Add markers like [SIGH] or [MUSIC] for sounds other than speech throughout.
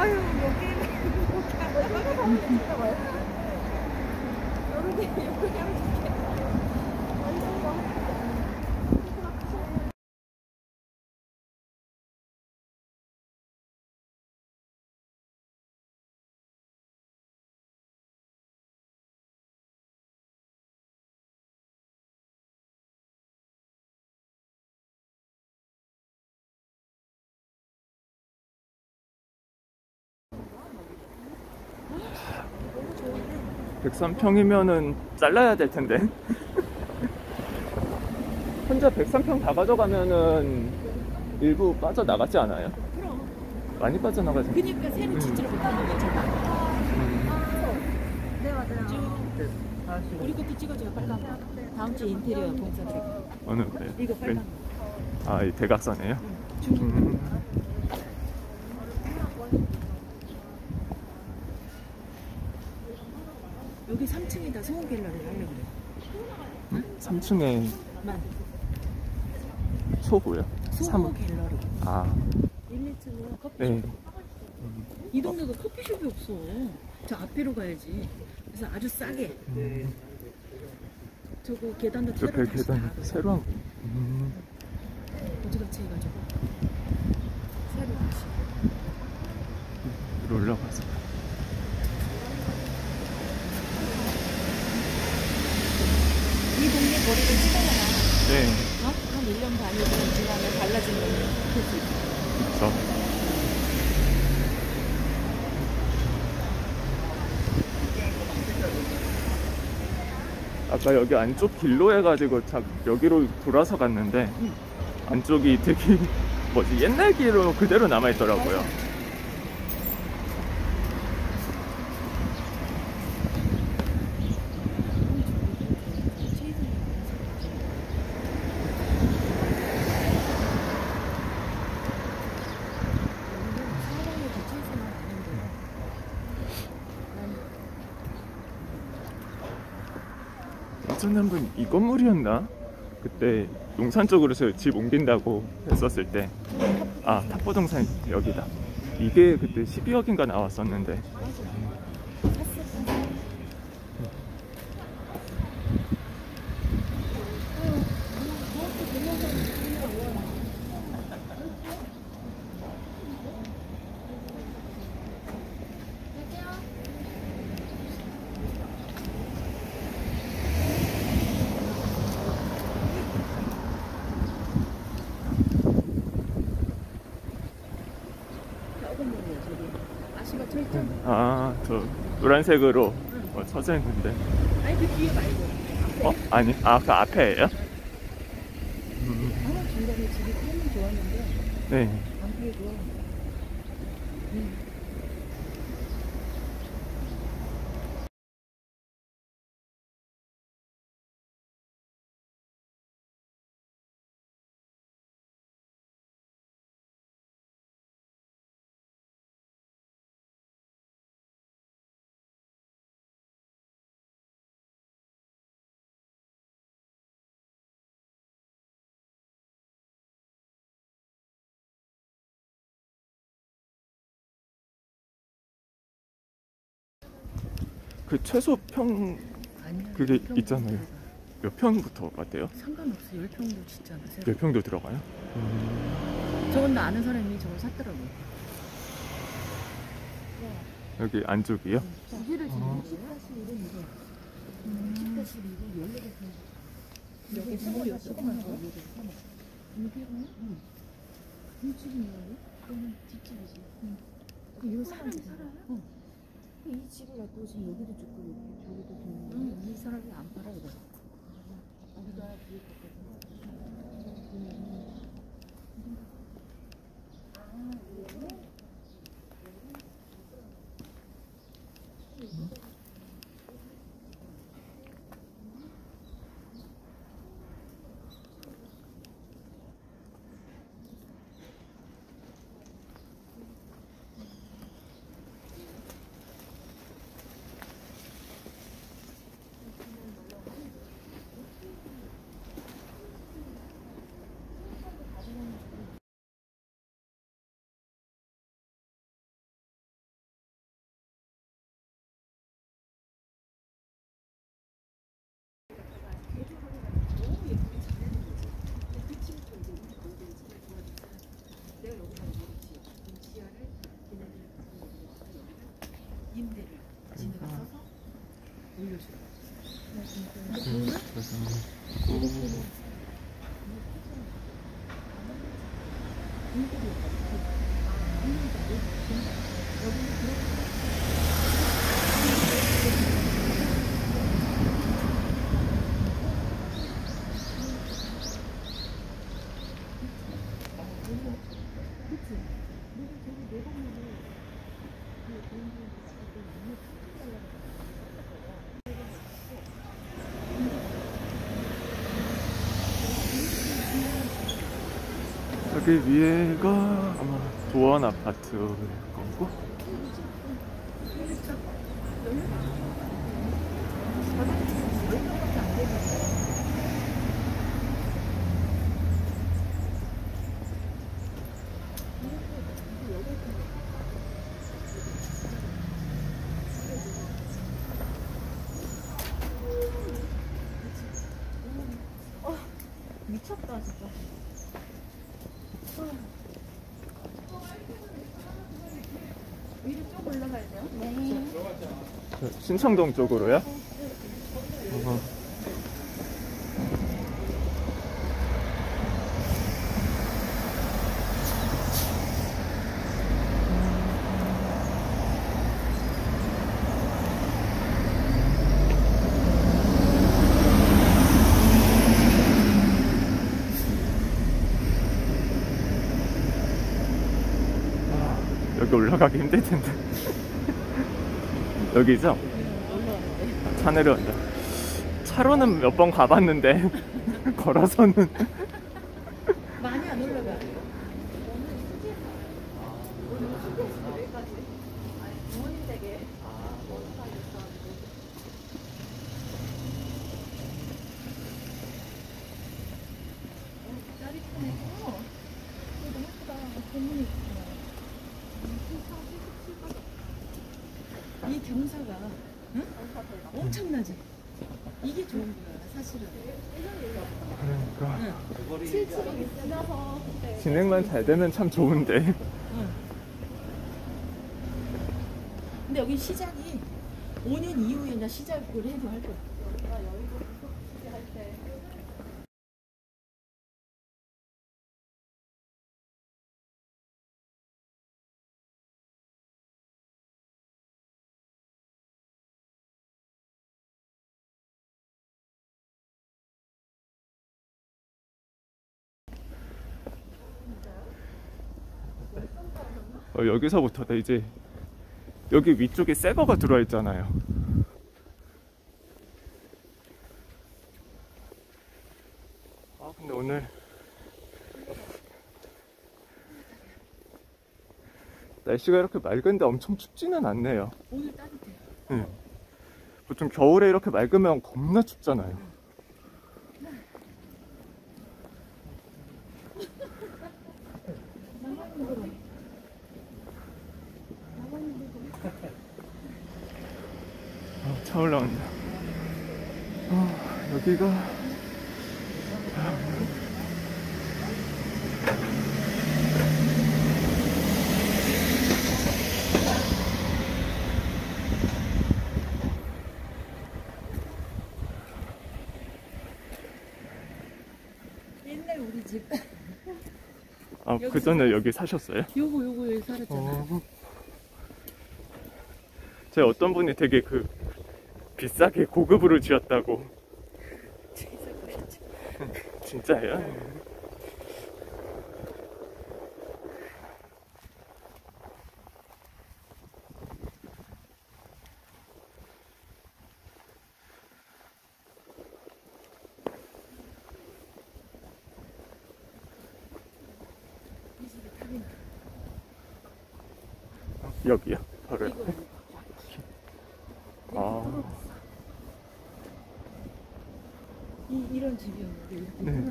아유 여기는 여기 가면 진짜 맛있어 여기 여기 하면 좋겠 103평이면은 잘라야 될 텐데. 혼자 103평 다 가져가면은 일부 빠져나가지 않아요? 그럼. 많이 빠져나가지 그니까 새로 짓지를 음. 못하는 거잖아. 음. 네 맞아요. 아, 네, 우리 것도 찍어줘요 빨간 거 네, 네, 다음 주 인테리어 동선 드릴게요 어느 거예요? 이거 빨간 거 아이 대각선이에요? 응. 음. 3층에다 소원 갤러리를 하려고 그래 3층에 만. 소고요? 소원 갤러리. 아, 1, 2층은 커피숍. 네. 이 동네가 커피숍이 없어. 저 앞에로 가야지. 그래서 아주 싸게. 음, 저거 계단도 새로 옆에 다시 계단 다 새로 한 거. 음, 어지같이 해가지고 새로 다시. 위로 올라가서. 거리를 찍어놔 네, 어? 한 1년 반이 지나면 달라진 거는 볼수 있어 그쵸. 아까 여기 안쪽 길로 해가지고 자, 여기로 돌아서 갔는데 응. 안쪽이 되게 [LAUGHS] 뭐지 옛날 길로 그대로 남아있더라고요. 예 번이 건물이었나? 그때 용산 쪽으로서 집 옮긴다고 했었을 때, 아, 탑보동산 여기다. 이게 그때 12억인가 나왔었는데, 아시가 저 있잖아. 아, 저 노란색으로 어, 쳐져 있는데. 아니 그 뒤에 말고. 어? 아니, 아, 그 앞에예요? 좋았는데 네. 그 최소 평, 아니야. 그게 몇평 있잖아요. 몇 평부터 같아요? 상관없어. 열 평도 진짜나. 몇 평도 들어가요? 저건 나 아는 사람이 저걸 샀더라고. 여기 안쪽이요? 두 개를 지금 10가시 이거 이거. 10가시 이거 14개. 여기 뭐 조그만 거. 이게는? 응. 이 집이냐고? 그러면 뒷집이지. 응. 이거 사람이 살아요? 응. 이 집을 갖고 지금 여기도 죽고 여기, 저기도 죽는데 음. 이 사람이 안 팔아 이거. 우리가 뒤에 갔거든요. 아, 예. 임대를 지내가 음. 써서 올려주는 거죠. 음. 음. 기 위에가 아마 도원 아파트일 거고 미쳤다 진짜. 위로 쭉 올라가야 돼요? 네. 저 신청동 쪽으로요? 어, 여기 올라가기 힘들 텐데 [LAUGHS] 여기죠? 차 내려온다. 차로는 몇 번 가봤는데 [LAUGHS] 걸어서는 많이 안 올라가. 이 경사가 응? 엄청나지. 이게 좋은 거야 사실은. 그러니까 진행만 잘 되면 참 좋은데 응. 근데 여기 시작이 5년 이후에 나 시작을 해도 할 거야. 어, 여기서부터 이제 여기 위쪽에 새 거가 들어와 있잖아요. 아 근데 오늘 날씨가 이렇게 맑은데 엄청 춥지는 않네요. 오늘 따뜻해. 예. 보통 겨울에 이렇게 맑으면 겁나 춥잖아요. 아, 차 올라온다. 아, 여기가 옛날 우리 집. 아, 그 전에 여기 사셨어요? 요거 요거 여기 살았잖아. 어. 제 어떤 분이 되게 그 비싸게 고급으로 지었다고 [LAUGHS] 진짜예요? 여기요? 바로 이거 옆에? 아, 이 이런 집이었는데 이렇게 네.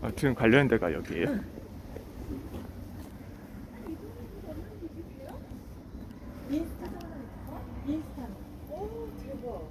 아, 지금 관련 데가 여기예요? 인스타 인스타. 오 대박.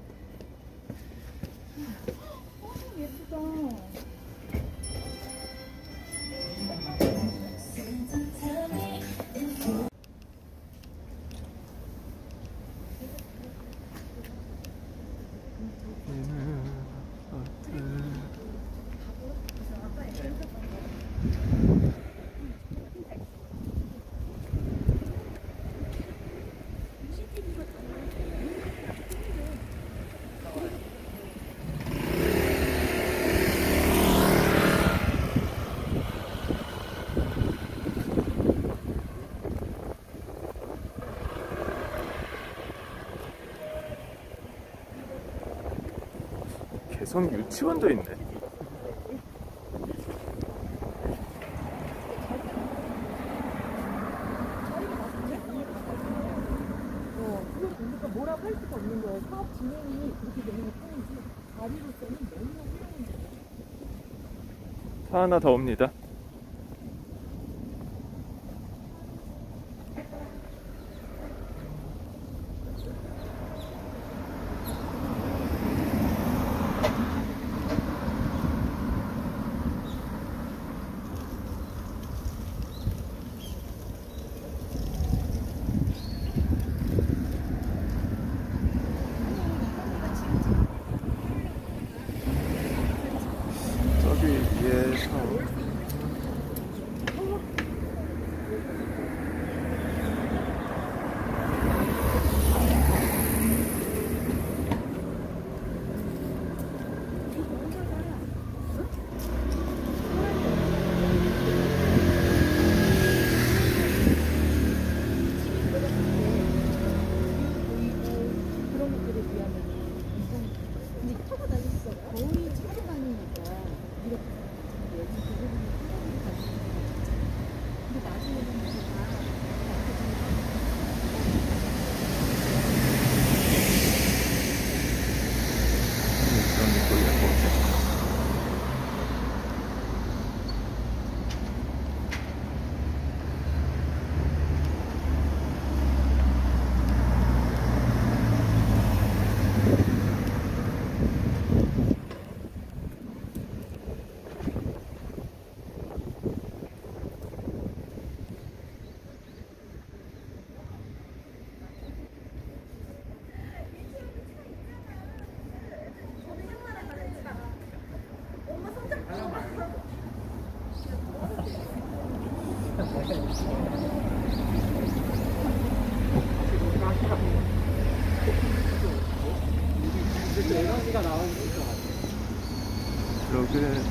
여성 유치원도 있네. 하나 더 옵니다.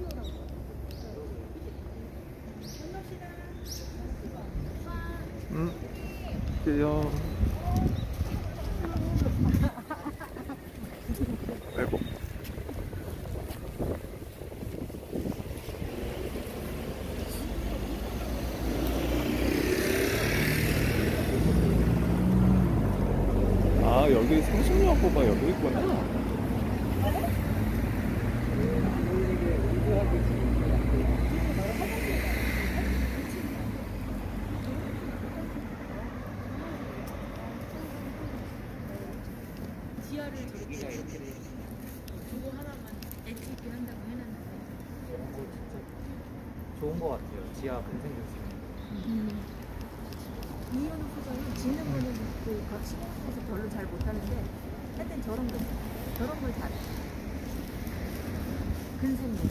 녀라고. 응. 귀여워. 아이고. 아, 성심여고가 여기 있구나. 지하를 저렇게 그거 하나만 엣지 있게 한다고 해놨는데. 이런 거 진짜 좋은 거 같아요. 지하 근생 교수님. 이현우 소장이 짓는 거는 그각 신경쓰면서 별로 잘 못하는데 하여튼 저런 거 저런 걸 잘해. 근생님.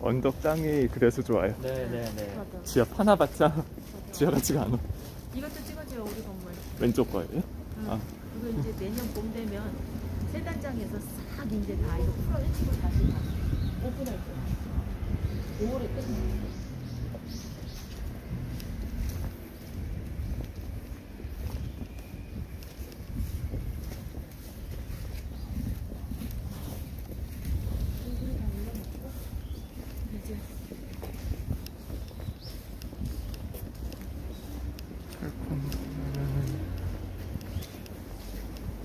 언덕 땅이 그래서 좋아요. 네네네. 맞아. 지하 파나봤자 지하 같지가 않아. 이것도 찍어줘요 우리 건물. 왼쪽 거예요? 응. 아. 이거 이제 내년 봄 되면 세 단장에서 싹 이제 다 이거 풀어헤치고 다시 다 오픈할 거야. 5월에 끝나. 이제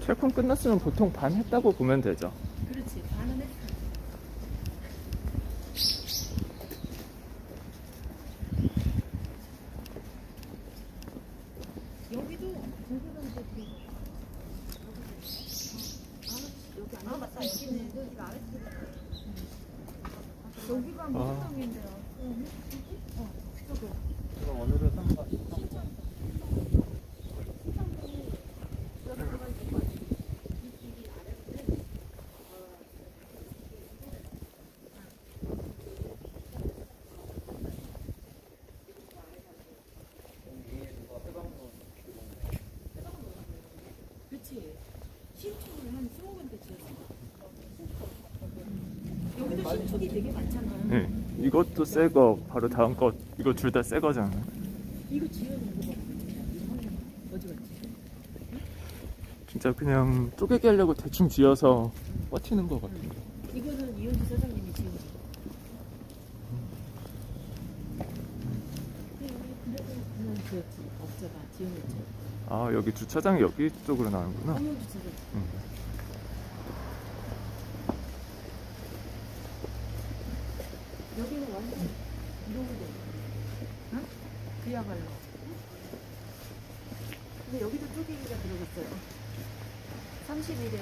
캘콘 끝났으면 보통 반 했다고 보면 되죠. 그렇지 반은 했어. 여기도 저기가 이제 그 아, 여기 안 가봤다. 여기가 아. 무슨 성인데요? 어, 저거. 이거 오늘은 삼가 그치. 신축을 한 20군데 지었어. 신축이 되게 많잖아. 네. 이것도 새 거, 바로 다음 거, 이거 둘 다 새 거잖아. 이거 지어놓은 거 봐. 어디 갔지? 진짜 그냥 쪼개기 하려고 대충 지어서 버티는 거 같아. 이거는 이현주 사장님이 지은 거. 지어냈지. 아, 여기 주차장이 여기 쪽으로 나오는구나. 황영 주차장. 응. 여기는 완전 이동도. 응? 그야말로. 근데 여기도 쪼개기가 들어갔어요. 30일에.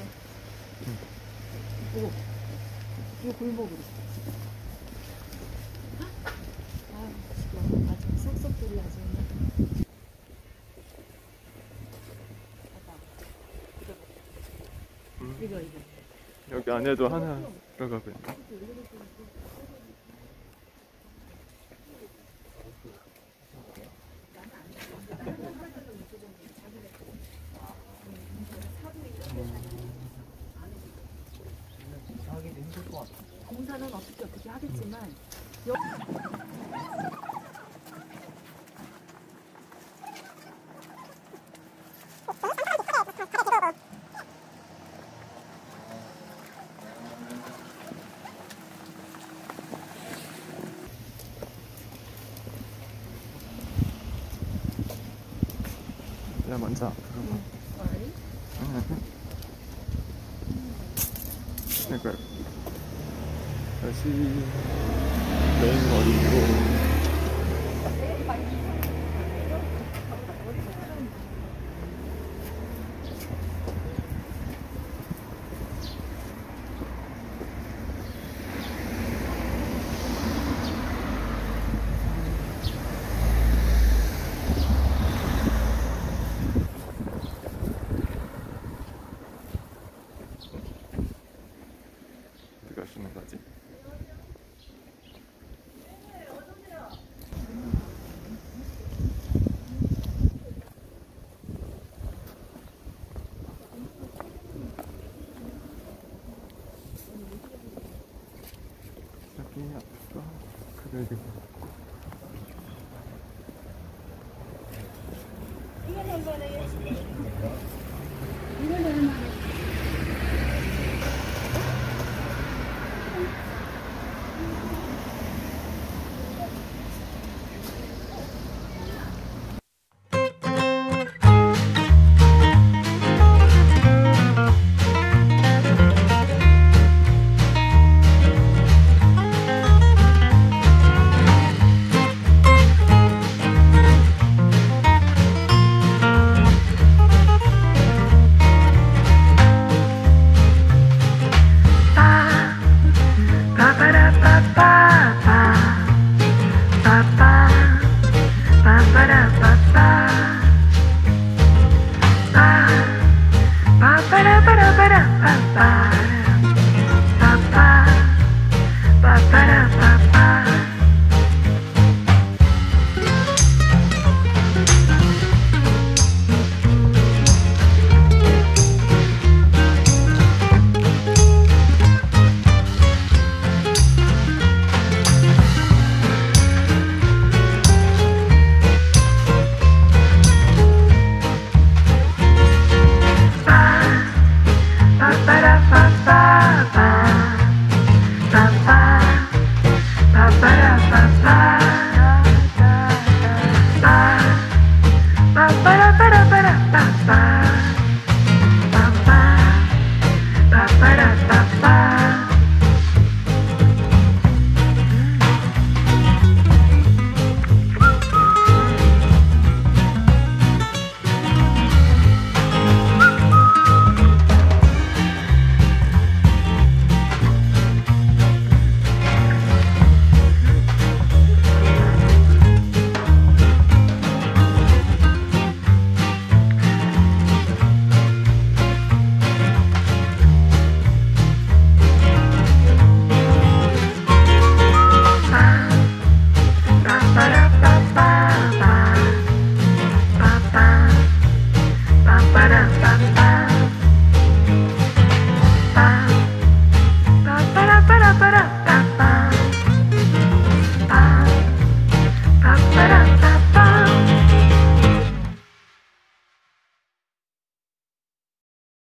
오. 이거 골목으로. 아, 지금 아주 쏙쏙들이 아주. 음. 이거, 이거. 여기 안에도 하나 들어가고 있네. 하기도 힘들 것 같아. 공사는 어떻게 어떻게 하겠지만 내가 먼저 앞으로 가. 그러니까 다시 메인 머리로 어디 가시는 거지? 여기 앞으로 그래도 Ba-ba-da-ba-ba